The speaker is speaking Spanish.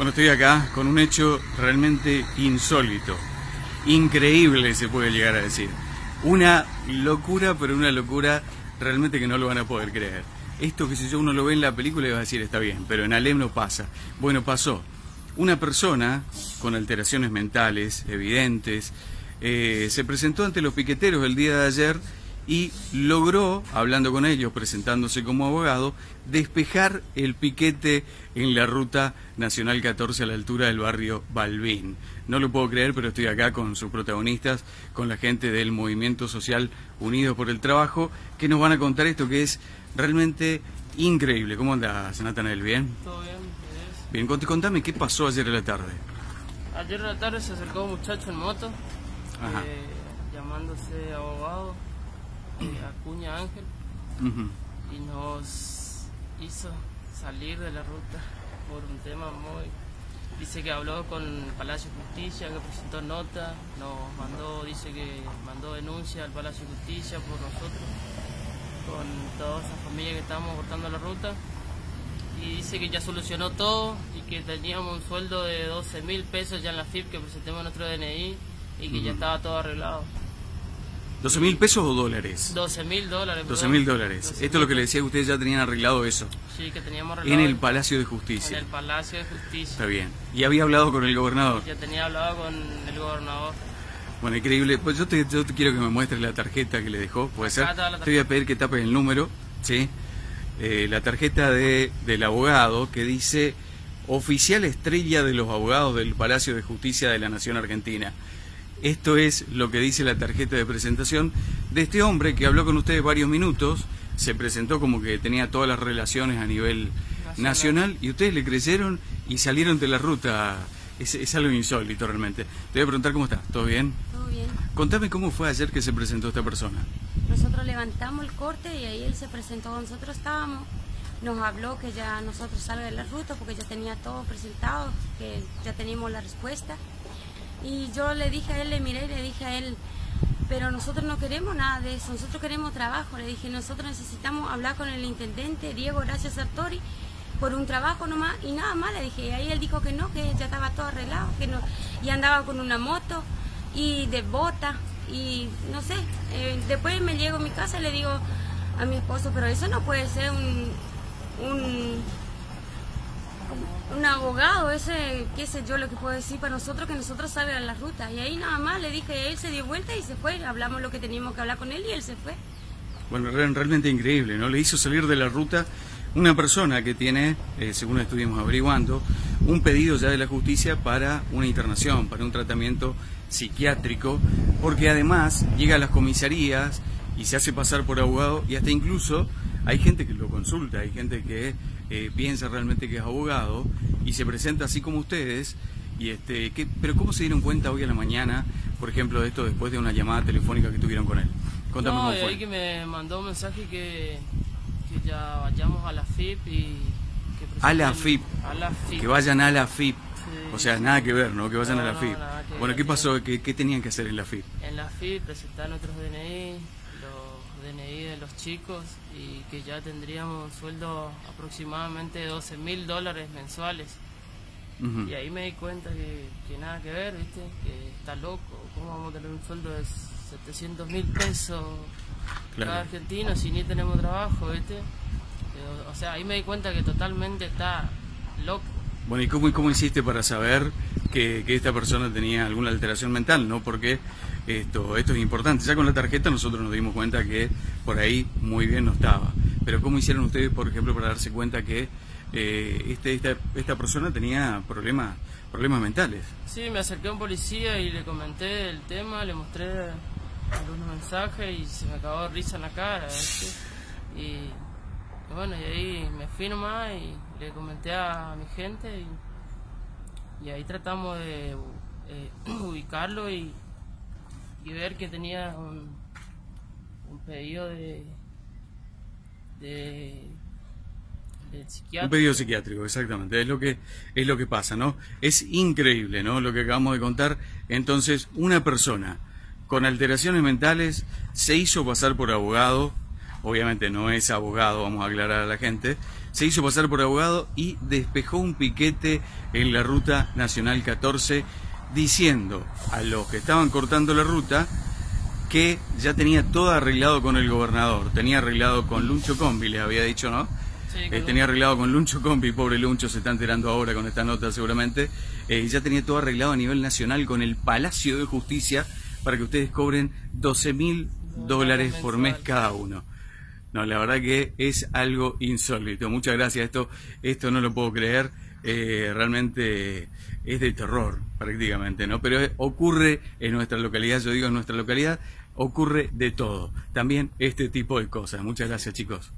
Bueno, estoy acá con un hecho realmente insólito, increíble se puede llegar a decir. Una locura, pero una locura realmente que no lo van a poder creer. Esto que si yo uno lo ve en la película y va a decir está bien, pero en Alem no pasa. Bueno, pasó. Una persona con alteraciones mentales evidentes eh, se presentó ante los piqueteros el día de ayer y logró, hablando con ellos, presentándose como abogado, despejar el piquete en la ruta nacional 14 a la altura del barrio Balbín. No lo puedo creer, pero estoy acá con sus protagonistas, con la gente del Movimiento Social Unidos por el Trabajo, que nos van a contar esto que es realmente increíble. ¿Cómo andas, Natanel? ¿Bien? Todo bien. Bien, contame qué pasó ayer en la tarde. Ayer en la tarde se acercó un muchacho en moto, eh, llamándose abogado Ángel y nos hizo salir de la ruta por un tema muy... Dice que habló con Palacio de Justicia, que presentó nota, nos mandó, dice que mandó denuncia al Palacio de Justicia por nosotros, con toda esa familia que estábamos cortando la ruta. Y dice que ya solucionó todo y que teníamos un sueldo de 12 mil pesos ya en la FIP que presentemos nuestro DNI y que ya estaba todo arreglado. ¿12 mil pesos o dólares? 12 mil dólares. 12 mil dólares. Esto es lo que le decía que ustedes ya tenían arreglado eso. Sí, que teníamos arreglado. En el Palacio de Justicia. En el Palacio de Justicia. Está bien. ¿Y había hablado con el gobernador? Ya tenía hablado con el gobernador. Bueno, increíble. Pues yo te, yo te quiero que me muestres la tarjeta que le dejó, ¿puede ser? Te voy a pedir que tapes el número, ¿sí? Eh, la tarjeta de, del abogado que dice oficial estrella de los abogados del Palacio de Justicia de la Nación Argentina. Esto es lo que dice la tarjeta de presentación de este hombre que habló con ustedes varios minutos, se presentó como que tenía todas las relaciones a nivel nacional, y ustedes le creyeron y salieron de la ruta. Es, algo insólito realmente. Te voy a preguntar cómo está. ¿Todo bien? Todo bien. Contame cómo fue ayer que se presentó esta persona. Nosotros levantamos el corte y ahí él se presentó. Nosotros estábamos nos habló que ya nosotros salga de la ruta porque ya tenía todo presentado, que ya teníamos la respuesta. Y yo le dije a él, le miré y le dije a él, pero nosotros no queremos nada de eso, nosotros queremos trabajo. Le dije, nosotros necesitamos hablar con el intendente Diego Gracias Sartori por un trabajo nomás y nada más. Le dije, y ahí él dijo que no, que ya estaba todo arreglado, que no, y andaba con una moto y de bota y no sé. Eh, después me llego a mi casa y le digo a mi esposo, pero eso no puede ser un, un un abogado, ese, qué sé yo lo que puedo decir para nosotros, que nosotros salgan la ruta. Y ahí nada más le dije, él se dio vuelta y se fue, hablamos lo que teníamos que hablar con él y él se fue. Bueno, realmente increíble, ¿no? Le hizo salir de la ruta una persona que tiene, eh, según estuvimos averiguando, un pedido ya de la justicia para una internación, para un tratamiento psiquiátrico, porque además llega a las comisarías y se hace pasar por abogado y hasta incluso hay gente que lo consulta, hay gente que eh, piensa realmente que es abogado y se presenta así como ustedes. Y este, pero ¿cómo se dieron cuenta hoy a la mañana, por ejemplo, de esto después de una llamada telefónica que tuvieron con él? Contame no, cómo fue. que me mandó un mensaje que, que ya vayamos a la FIP y que a la FIP. A la FIP. Que vayan a la FIP. O sea, nada que ver, ¿no? Que vayan a la FIP. Bueno, ¿qué pasó? ¿Qué, ¿Qué, tenían que hacer en la FIP? En la FIP presentar nuestros DNI, DNI de los chicos y que ya tendríamos un sueldo aproximadamente 12 mil dólares mensuales. Y ahí me di cuenta que, nada que ver, ¿viste? Que está loco. ¿Cómo vamos a tener un sueldo de 700 mil pesos cada argentino si ni tenemos trabajo, ¿viste? O sea, ahí me di cuenta que totalmente está loco. Bueno, ¿y cómo, cómo hiciste para saber que, que, esta persona tenía alguna alteración mental? ¿no? Porque esto, esto es importante. Ya con la tarjeta nosotros nos dimos cuenta que por ahí muy bien no estaba. Pero ¿cómo hicieron ustedes, por ejemplo, para darse cuenta que eh, este, esta, esta persona tenía problemas, problemas mentales? Sí, me acerqué a un policía y le comenté el tema, le mostré algunos mensajes y se me acabó risa en la cara. Y bueno, y ahí me fui nomás y le comenté a mi gente y, ahí tratamos de eh, ubicarlo y, ver que tenía un, pedido de, de, psiquiátrico. Un pedido psiquiátrico, exactamente, es lo que es lo que pasa, ¿no? Es increíble, ¿no? Lo que acabamos de contar. Entonces, una persona con alteraciones mentales se hizo pasar por abogado, obviamente no es abogado, vamos a aclarar a la gente, se hizo pasar por abogado y despejó un piquete en la ruta nacional 14 diciendo a los que estaban cortando la ruta que ya tenía todo arreglado con el gobernador, tenía arreglado con Luncho Combi, les había dicho, ¿no? Eh, tenía arreglado con Luncho Combi, pobre Luncho se está enterando ahora con esta nota seguramente, eh, ya tenía todo arreglado a nivel nacional con el Palacio de Justicia para que ustedes cobren 12 mil dólares por mes cada uno. No, la verdad que es algo insólito. Muchas gracias. Esto, esto no lo puedo creer. Eh, realmente es de terror prácticamente, ¿no? Pero ocurre en nuestra localidad, yo digo en nuestra localidad, ocurre de todo. También este tipo de cosas. Muchas gracias chicos.